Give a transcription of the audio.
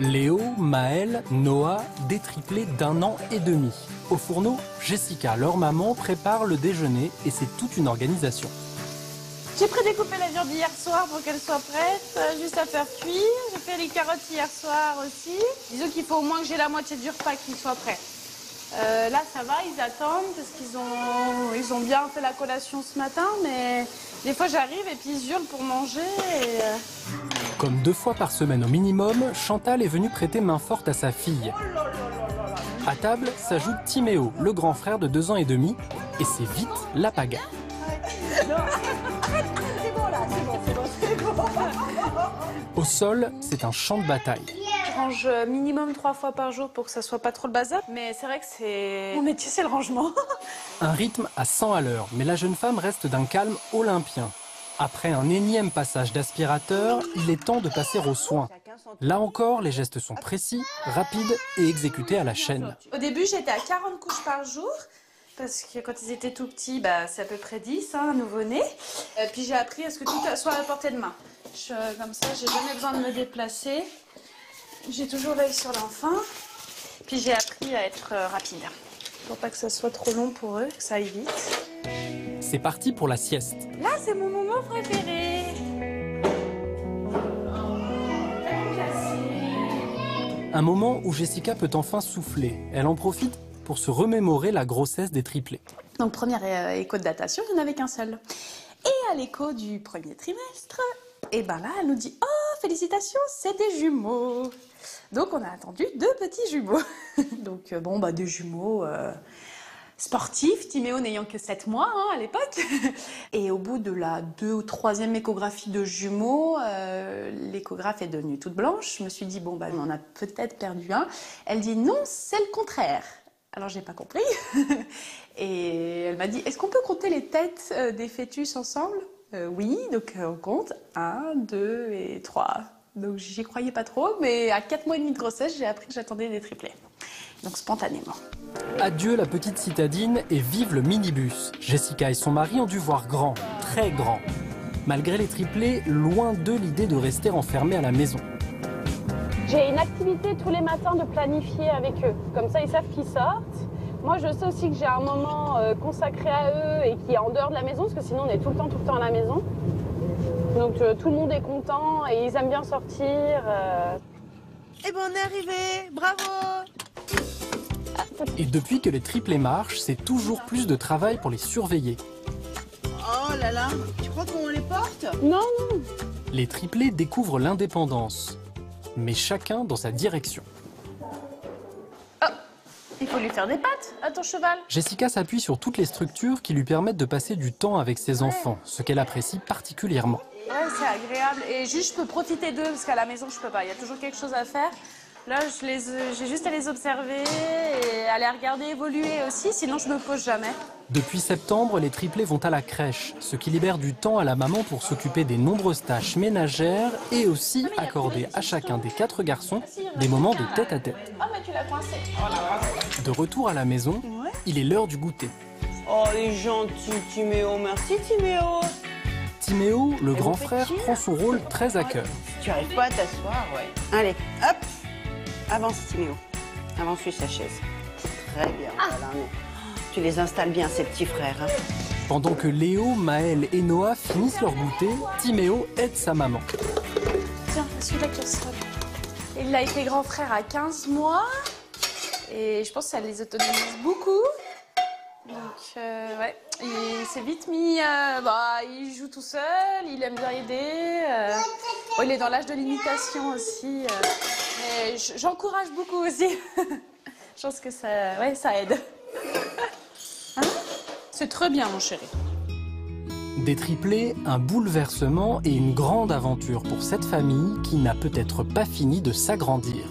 Léo, Maël, Noah, des triplés d'un an et demi. Au fourneau, Jessica, leur maman, prépare le déjeuner et c'est toute une organisation. J'ai prédécoupé la viande hier soir pour qu'elle soit prête, euh, juste à faire cuire. J'ai fait les carottes hier soir aussi. Disons qu'il faut au moins que j'ai la moitié du repas qui soit prêt. Euh, là, ça va, ils attendent parce qu'ils ont, ils ont bien fait la collation ce matin, mais des fois j'arrive et puis ils hurlent pour manger. et, euh, Comme deux fois par semaine au minimum, Chantal est venue prêter main forte à sa fille. À table s'ajoute Timéo, le grand frère de deux ans et demi, et c'est vite la pagaille. Au sol, c'est un champ de bataille. Je range minimum trois fois par jour pour que ça soit pas trop le bazar. Mais c'est vrai que c'est mon métier, c'est le rangement. Un rythme à 100 à l'heure, mais la jeune femme reste d'un calme olympien. Après un énième passage d'aspirateur, il est temps de passer aux soins. Là encore, les gestes sont précis, rapides et exécutés à la chaîne. Au début, j'étais à 40 couches par jour. Parce que quand ils étaient tout petits, bah, c'est à peu près 10, hein, un nouveau-né. Euh, puis j'ai appris à ce que tout soit à portée de main. Comme ça, j'ai jamais besoin de me déplacer. J'ai toujours l'œil sur l'enfant. Puis j'ai appris à être euh, rapide. Pour pas que ça soit trop long pour eux, que ça aille vite. C'est parti pour la sieste. Là, c'est mon moment préféré. Un moment où Jessica peut enfin souffler. Elle en profite pour se remémorer la grossesse des triplés. Donc, première euh, écho de datation, il n'y en avait qu'un seul. Et à l'écho du premier trimestre, et ben là, elle nous dit Oh, félicitations, c'est des jumeaux. Donc, on a attendu deux petits jumeaux. Donc, euh, bon, bah, des jumeaux. euh, sportifs, Timéo n'ayant que 7 mois hein, à l'époque. Et au bout de la deux ou troisième échographie de jumeaux, euh, l'échographe est devenue toute blanche. Je me suis dit, bon, bah, on en a peut-être perdu un. Elle dit, non, c'est le contraire. Alors, j'ai pas compris. Et elle m'a dit, est-ce qu'on peut compter les têtes euh, des fœtus ensemble? Euh, Oui, donc on compte. Un, deux et trois. Donc, j'y croyais pas trop, mais à 4 mois et demi de grossesse, j'ai appris que j'attendais des triplés. Donc, spontanément. Adieu la petite citadine et vive le minibus. Jessica et son mari ont dû voir grand, très grand. Malgré les triplés, loin d'eux l'idée de rester enfermés à la maison. J'ai une activité tous les matins de planifier avec eux. Comme ça, ils savent qu'ils sortent. Moi, je sais aussi que j'ai un moment euh, consacré à eux et qui est en dehors de la maison, parce que sinon, on est tout le temps, tout le temps à la maison. Donc, euh, tout le monde est content et ils aiment bien sortir. euh. Eh ben on est arrivé, bravo Et depuis que les triplés marchent, c'est toujours plus de travail pour les surveiller. Oh là là, tu crois qu'on les porte? Non, non. Les triplés découvrent l'indépendance, mais chacun dans sa direction. Il faut lui faire des pattes à ton cheval. Jessica s'appuie sur toutes les structures qui lui permettent de passer du temps avec ses enfants, ce qu'elle apprécie particulièrement. Ouais, c'est agréable. Et juste, je peux profiter d'eux, parce qu'à la maison, je peux pas. Il y a toujours quelque chose à faire. Là, j'ai juste à les observer et à les regarder évoluer aussi, sinon je me pose jamais. Depuis septembre, les triplés vont à la crèche, ce qui libère du temps à la maman pour s'occuper des nombreuses tâches ménagères et aussi accorder à chacun des quatre garçons des moments de tête à tête. Oh, mais tu l'as coincé. De retour à la maison, il est l'heure du goûter. Oh, les gentils, Timéo. Merci, Timéo. Timéo, le grand frère, prend son rôle très à cœur. Tu arrives pas à t'asseoir, ouais. Allez, hop. Avance, Timéo. Avance sur sa chaise. Très bien. voilà, mais- Tu les installes bien, ces petits frères. hein. Pendant que Léo, Maël et Noah finissent leur goûter, Timéo aide sa maman. Tiens, celui-là qui. Il a été grand frère à 15 mois. Et je pense que ça les autonomise beaucoup. Donc, euh, ouais. Il s'est vite mis. euh, bah, il joue tout seul, il aime bien aider. euh. Bon, il est dans l'âge de l'imitation aussi. euh. Mais j'encourage beaucoup aussi. je pense que ça, ouais, aide. Hein? C'est très bien, mon chéri. Des triplés, un bouleversement et une grande aventure pour cette famille qui n'a peut-être pas fini de s'agrandir.